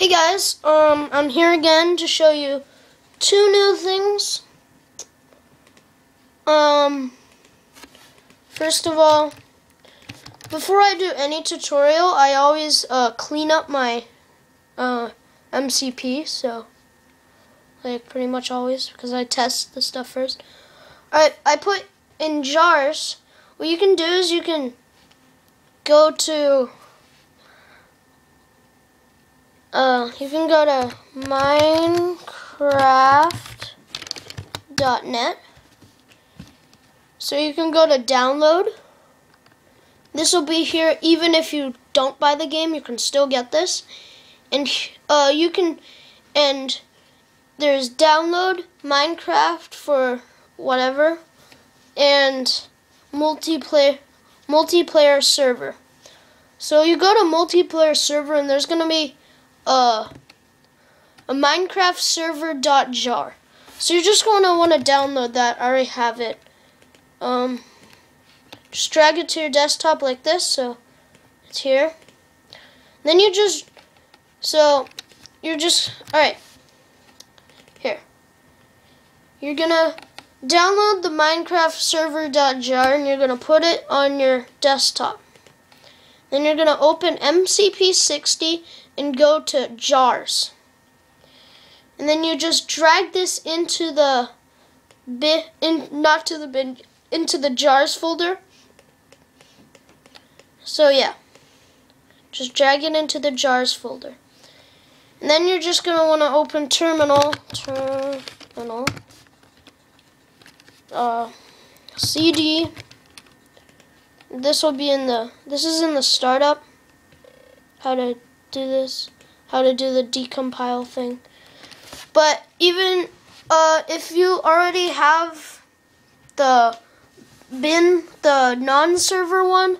Hey guys, um, I'm here again to show you two new things. Um, first of all, before I do any tutorial, I always uh, clean up my uh, MCP, so like pretty much always because I test the stuff first. Alright, I put in jars. What you can do is you can go to uh, you can go to minecraft.net. So you can go to download. This will be here even if you don't buy the game, you can still get this. And uh, you can, and there's download Minecraft for whatever, and multiplayer multiplayer server. So you go to multiplayer server and there's gonna be uh, a Minecraft server dot jar. So you're just going to want to download that. I already have it. Um, just drag it to your desktop like this, so it's here. Then you just, so you're just, all right, here. You're gonna download the Minecraft server dot jar and you're gonna put it on your desktop. Then you're gonna open MCP60 and go to jars. And then you just drag this into the bin, in, not to the bin, into the jars folder. So yeah, just drag it into the jars folder. And then you're just going to want to open terminal, terminal, uh, CD. This will be in the, this is in the startup, how to do this, how to do the decompile thing. But even uh, if you already have the bin, the non-server one,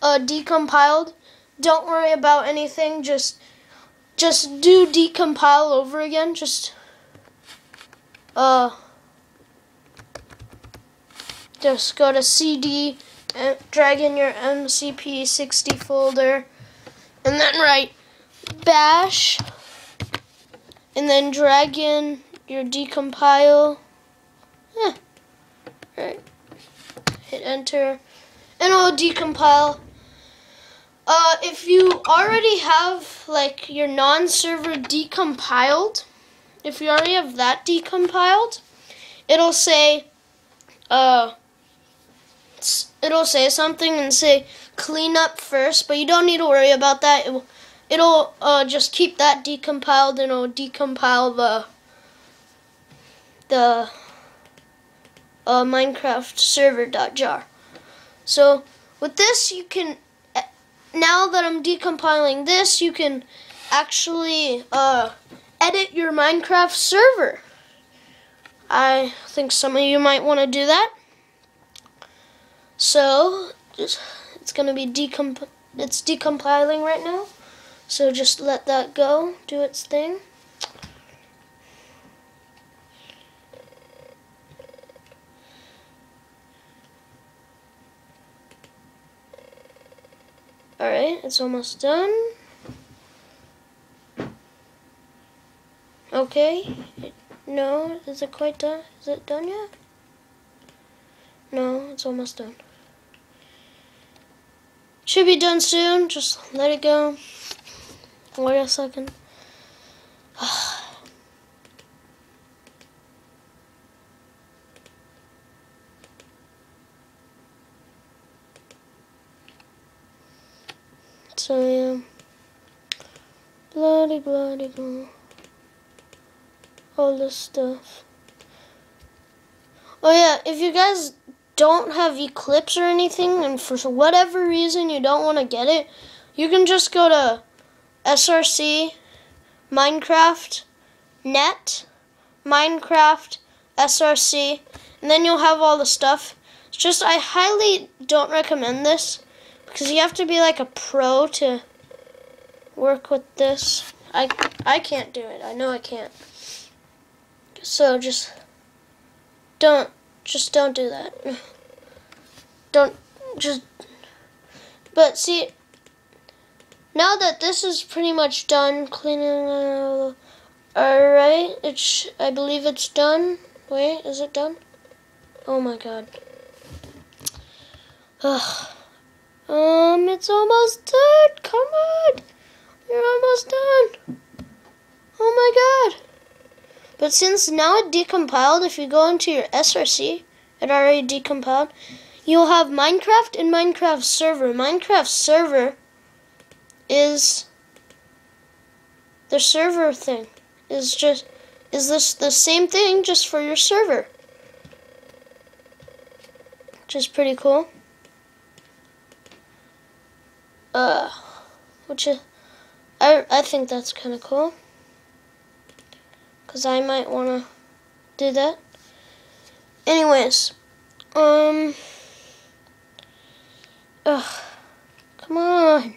uh, decompiled, don't worry about anything. Just, just do decompile over again. Just, uh, just go to CD, drag in your MCP60 folder, and then write bash and then drag in your decompile. Eh. Right. Hit enter and it'll decompile. Uh, if you already have like your non-server decompiled, if you already have that decompiled, it'll say, uh, it'll say something and say clean up first, but you don't need to worry about that. It will, it'll uh, just keep that decompiled and it'll decompile the the uh, Minecraft server.jar. So with this you can now that I'm decompiling this you can actually uh, edit your Minecraft server. I think some of you might want to do that. So just it's gonna be decomp it's decompiling right now. So just let that go, do its thing. Alright, it's almost done. Okay. No, is it quite done? Is it done yet? No, it's almost done. Should be done soon. Just let it go. Wait a second. so yeah. Bloody bloody blah. All this stuff. Oh yeah, if you guys don't have Eclipse or anything, and for whatever reason you don't want to get it, you can just go to SRC, Minecraft, Net, Minecraft, SRC, and then you'll have all the stuff. It's just I highly don't recommend this because you have to be like a pro to work with this. I I can't do it. I know I can't. So just don't just don't do that. Don't just but see now that this is pretty much done cleaning, uh, all right, it's I believe it's done. Wait, is it done? Oh my god. Ugh. Um, it's almost done. Come on. You're almost done. Oh my god. But since now it decompiled, if you go into your SRC, it already decompiled, you'll have Minecraft and Minecraft server. Minecraft server is the server thing. Is just is this the same thing just for your server. Which is pretty cool. Uh which is I I think that's kind of cool. Cuz I might want to do that. Anyways, um Ugh. Come on.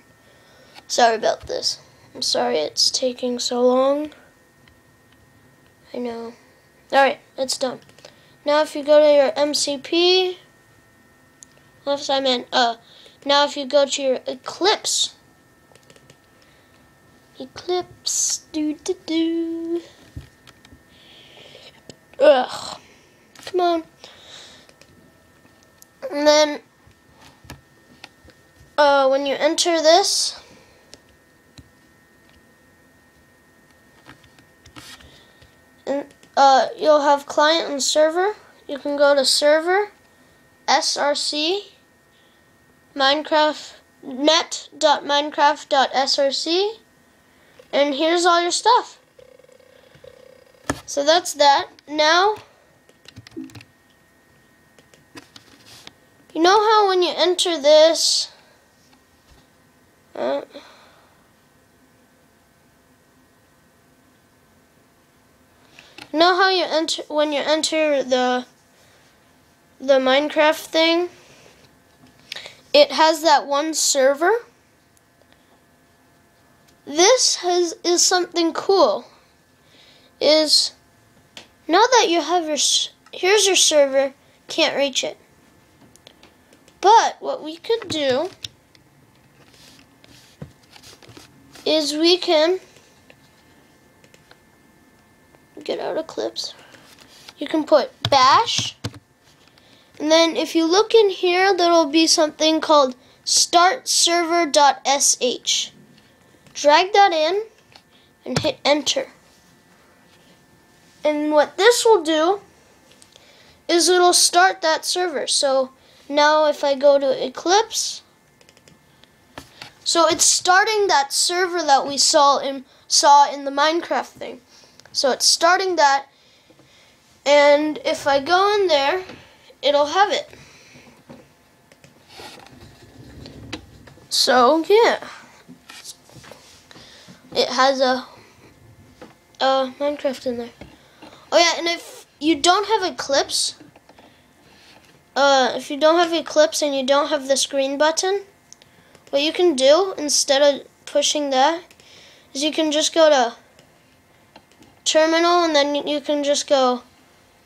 Sorry about this. I'm sorry it's taking so long. I know. Alright, it's done. Now if you go to your MCP, unless I meant, uh, now if you go to your Eclipse, Eclipse, do do do. Ugh. Come on. And then, uh, when you enter this, and uh, you'll have client and server. You can go to server, src, minecraft, net.minecraft.src, and here's all your stuff. So that's that. Now, you know how when you enter this, uh, know how you enter when you enter the the Minecraft thing? It has that one server. This has is something cool. Is now that you have your here's your server, can't reach it. But what we could do is we can get out of Eclipse. You can put bash. And then if you look in here, there'll be something called start startserver.sh. Drag that in and hit enter. And what this will do is it'll start that server. So now if I go to Eclipse, so it's starting that server that we saw in saw in the Minecraft thing. So it's starting that. And if I go in there, it'll have it. So yeah, it has a, a Minecraft in there. Oh yeah, and if you don't have Eclipse, uh, if you don't have Eclipse and you don't have the screen button, what you can do instead of pushing that is you can just go to terminal and then you can just go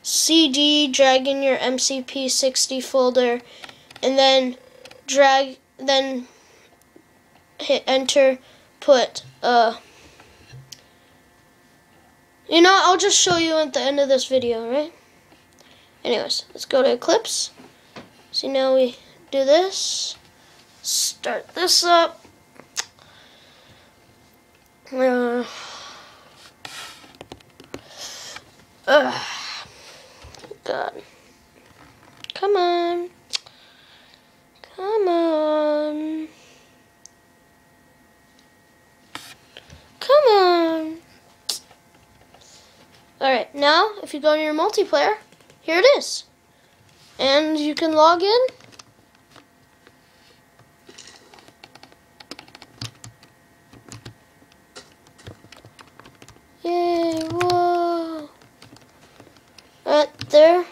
cd drag in your mcp60 folder and then drag then hit enter put uh you know I'll just show you at the end of this video right anyways let's go to Eclipse see now we do this start this up uh, Ugh. God. Come on. Come on. Come on. Alright, now if you go to your multiplayer, here it is. And you can log in. Yay, whoa. Right there.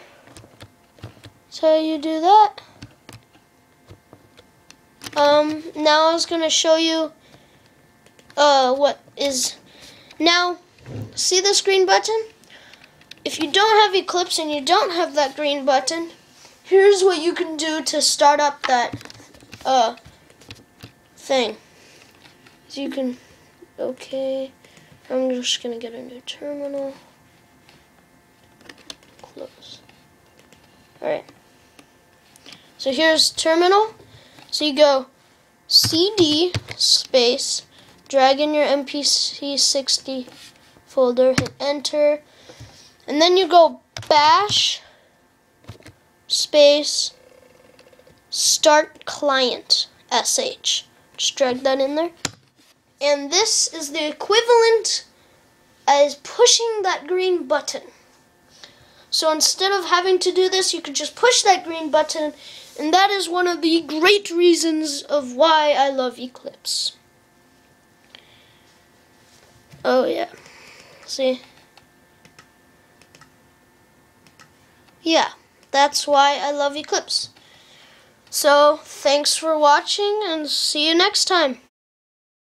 So you do that. Um, now I was going to show you uh, what is... Now, see this green button? If you don't have Eclipse and you don't have that green button, here's what you can do to start up that uh, thing. you can, okay. I'm just gonna get a new terminal. Close. Alright. So here's terminal. So you go CD space, drag in your MPC60 folder, hit enter, and then you go bash space start client sh. Just drag that in there. And this is the equivalent as pushing that green button. So instead of having to do this, you could just push that green button, and that is one of the great reasons of why I love Eclipse. Oh yeah. See? Yeah, that's why I love Eclipse. So, thanks for watching and see you next time.